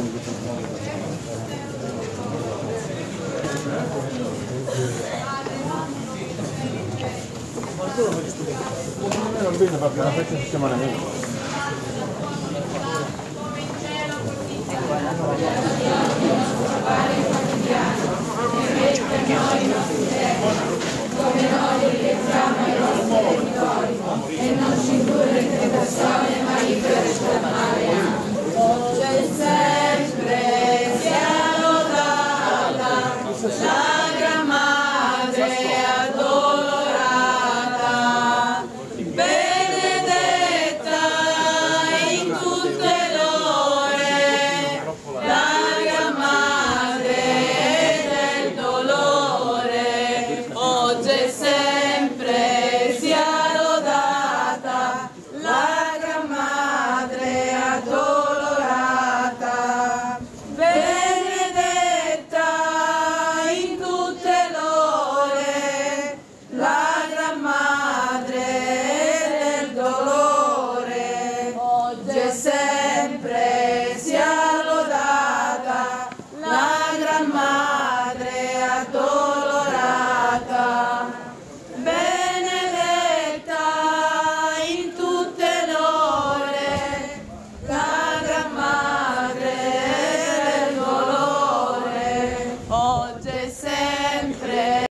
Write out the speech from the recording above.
Non vedo perché la festa si chiama nemico.